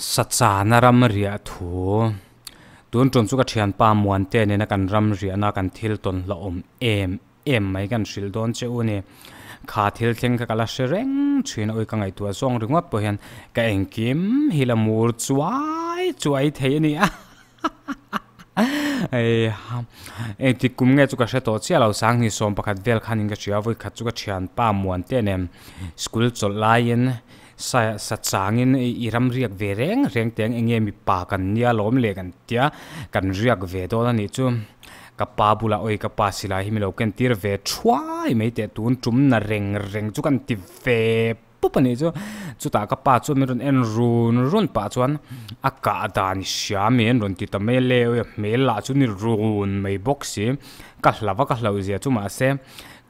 satsa na ram ria thu. Tun tun chu ka thian pa muan te ne na kan ram ria na kan thil ton la om em. Em mai kan shil don che une kha thil theng ka kala shereng chhin oi ka ngai tu song ringa po hian. Ka eng kim hila mur chuai chuai thei ni a. Ei ei ti kum nge chu ka sheto chia lo sang ni som pakhat vel khanin ka chiavoi khat chu ka thian pa muan te ne. School chol lain sa sa changin iram riak ve reng reng teng enge mi pa kan nia lom le kan tia kan riak ve do la ni chu. Ka pa bula oi ka pa sila hi mi lo ken tir ve chhuai mai te tun chum na reng reng chu kan ti ve pupani chu. Chu ta ka pa chu mi ron en run run pa chuan. A ka da ni sha mi en ron ti ta me le me la chu ni run mai box si. Ka hlava ka hlo zia chu ma se.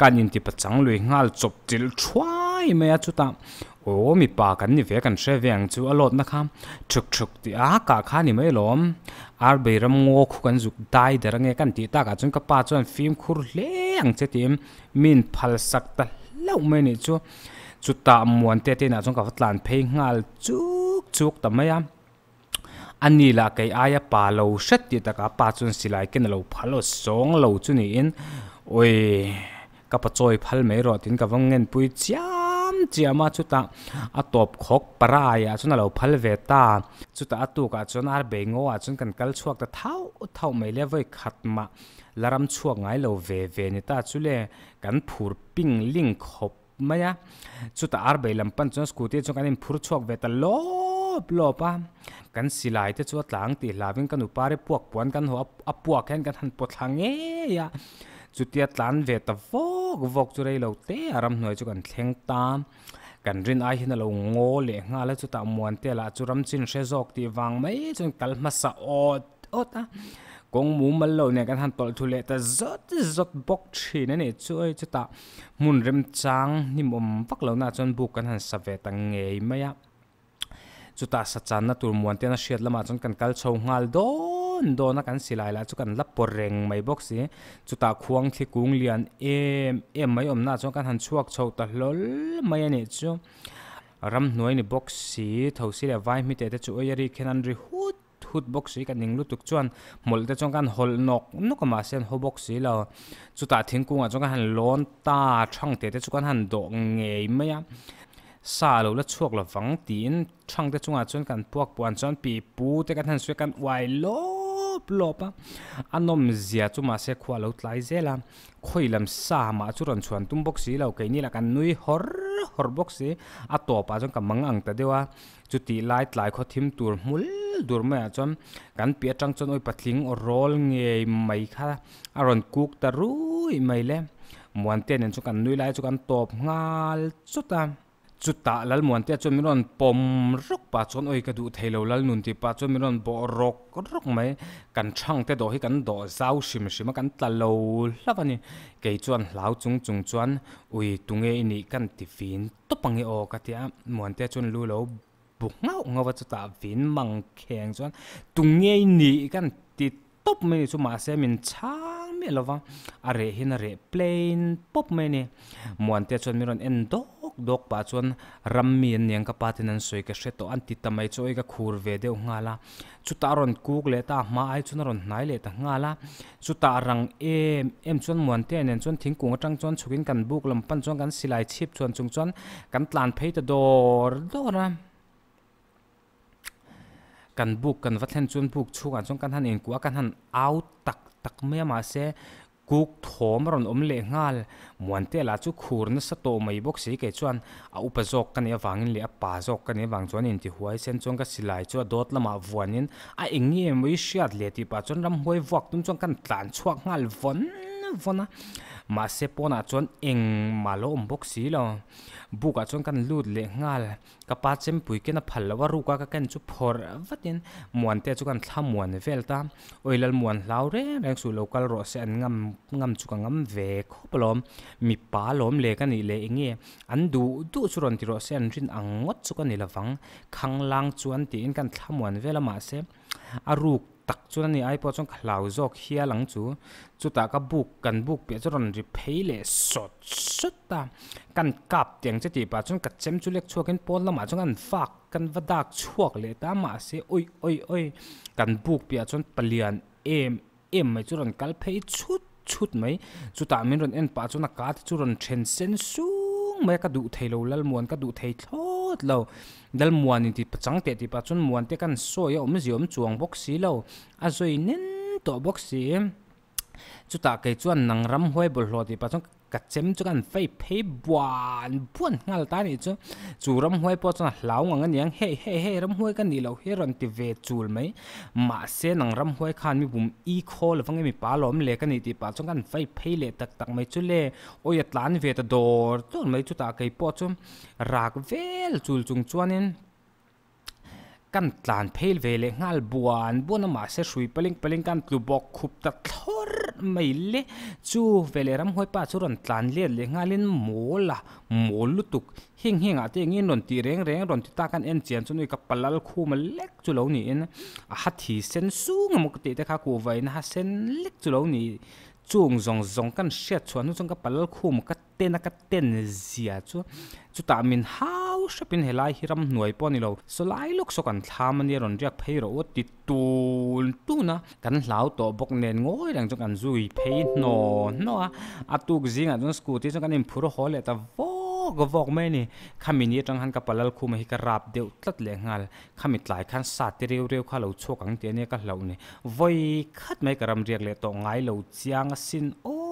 Kan in ti pa chang lui ngal chop til chhuai mai a chu ta ô mi pa kan ni ve kan hre veng chu a lot na kham thuk thuk ti a ka kha ni mai lom ar be ram ngo khu kan zuk dai der nge kan ti ta ka chun ka pa chuan phim khur le ang che tim min phal sak ta lau mai ni chu chu ta muan te te na chung ka tlan phei ngal chuk chuk ta mai a ani la kai aya pa lo shat ti ta ka pa chun silai ken lo phalo song lo chu ni in. Oi ka pa choi phal mai ro tin ka wangen pui chia จียมาชุดตาอตบขกปลายอะชุนเราพัลเวตาชุดตาตุก็ชุนอาเบงโอะชุนกันกัลช่วงแต่เท่าเท่าไม่เลวไว้ขัดมาลารำช่วงไงเราเวเวนี่ตาชุเลกันผูรปิงลิงขบมายะชุดตาอาร์เบลำปันชุนสกูตีชุนกันนี่ผูรช่วงเวตาลบโลปะกันสิลายที่ชุดหลังตีลาวิ่งกันอุปาเรพวกปวนกันหัวอปวกแค่นกันทันปวดทางเงี้ยจุดเดียดล้นเวตาโว vok vok chu rei lo te aram noi chu kan thleng ta kan rin ai hin lo ngo le nga la chu ta muan te la chu ram chin she zok ti wang mai chu kal ma sa o o ta kong mu mal lo ne kan han tol thu le ta zot zot bok chi ne ne chu ai chu ta mun rem chang ni mom vak lo na chon bu kan han sa ve ta ngei maya chu ta sa chan na tur muan te na shet lama chon kan kal chho ngal do don do na kan silai la chu kan la poreng mai box si chu ta khuang thi kung lian em em mai om na chu kan han chuak chho ta lol mai ani chu ram hnuai ni box si tho si le vai mi te te chu oyari khenan ri hut hut box si kan ning lu tuk chuan mol te chong kan hol nok no ka ma sen ho box si la chu ta thingkung a chong kan han lon ta thang te te chu kan han do ngei mai a sa lo la chuak la wang tin thang te chunga chuan kan puak puan chuan pi pu te kan han swe kan wai lo lopa anom zia chu ma se khwa lo tlai zela khoilam sa ma chu ron chuan tum box si lo ke ni la kan nui hor hor box si a to pa jong ka mang ang ta dewa chu ti lai tlai kho thim tur mul dur ma chon kan pia tang chon oi patling o rol nge mai kha aron kuk ta rui mai le muan ten chu kan nui lai chu kan top ngal chu ta chu ta lal muan te chu miron pom rok pa chon oi ka du thailo lal nun ti pa chu miron bo rok rok mai. Kan thang te do hi kan do zau sim sim kan tla lo ke chuan hlau chung chung chuan ui tunge ini kan ti fin to pangi o ka tia muan te chun lu lo bu ngau ngau wa chu ta vin mang kheng chuan tunge ni kan ti top mai chu ma se min chang me lova are hin are plain pop me ni. Muan te chun miron en do dok dok pa chuan rammi an niang ka patin an soi ka hre to an ti tamai chu ega khur ve deuh nga la chu ta ron kuk le ta hma ai chuna ron hnai le ta nga la chu ta rang em em chuan muan te nen chuan thingkung atang chuan chukin kan buk lam pan chuan kan silai chhip chuan chung chuan kan tlan phei ta dor dor a kan buk kan vathen chuan buk chunga chuan kan han in ku kan han out tak tak me ma se กุกโถมรอนอมเลงาลมวนเตลาจุคูรนสโตไม่บกสีเกจวนอาอุปจกกันเนี่วังเนี่อป้าจกกันเนี่วังจวนอินทิหวยเซนจวนก็สิไลจวนดดละมาวันนินอาอ็งเงี้ยไม่เชียดเลยที่ป่าจวนรำหวยวกตุนจวนกันตานชวกงาลวัน vona. Ma se pona chuan eng malo ombok si lo. Buka chuan kan lut le ngal. Ka pa chem pui ken a phalawa ruka ka ken chu phor vatin muan te chu kan thla muan vel ta. Oilal muan hlau re, reng su local ro se an ngam ngam chu ka ngam ve khopalom mi pa lom le ka ni le inge an du du chu ron ti ro se an rin angot chu ka ni lawang khanglang chuan ti in kan thla muan vel ma se. Aruk นรนเอ็นปาจนนักการจุรนเทรนเซนสูงไม่ก็ดูเทโลลลมวนก็ดูเททอดเราดัลมวนนี่ที่ปัจจังเตติปัจจุนมวนเตกันโซยอมจิอมจวงบ็อกซี่เ thot lo dal muan in ti pachang te ti pa chun muan te kan so ya om ziom chuang bok si lo a zoi nen to bok si. Chu ke chuan nang ram hoi bol hlo ti pa กัดเจมจุกันไฟเพย์บวนบวนงาลตานี่จูจูรำห้วยปอจนเหลาวงันยังเฮ้เฮ้เฮ้รำห้วยกันนี่เราเฮรันติเวจูลไหมมาเสนังรำห้วยคานมีบุมอีโคลฟังมีปาลอมเล็กันนี่ติปาจงกันไฟเพย์เลตักตักไม่จุเลโอ้ยตลานเวตดอร์ต้นไม่จุตาเกยปอจุรากเวลจูลจุงจวนินกันตลานเพลเวเลงาลบวนบวนมาเสชุยเปลิงเปลิงกันตุบอกคุบตัดทอ ไม่เละจูเวเลรำห้อยป้าชุรนตานเลียนเลยงาลินโมละโมลุตุกเฮงเฮงอาเตียงี้นนตีเร่งเร่งรนติตากันเอ็นเจียนจุนกับปลาลคู่มันเล็กจุเหล่านี้นะฮัตทีเซนสูงมุกติแต่ข้ากูไว้นะเซนเล็กจุเหล่านี้จูงจงจงกันเสียชวนนุจงกับปลาลคู่มันก็ ten aka ten zia chu. Chu ta mình min hau shapin helai hiram hnuai pawh ni lo. So lai lok so kan thlam ani ron riak phei ro ti tul tu na. Kan hlau to bok nen ngoi rang chu kan zui phei no no a. Atuk zinga chu scooty chu kan imphur hole ta vo go vok nè ni. Mình nhớ trong han ka palal khu mai ka rap deu tlat le ngal. Lại tlai sát sa te reu reu kha lo chok tiền này ne ka nè ne khát mấy cái karam riak lệ to ngay lo chiang sin. O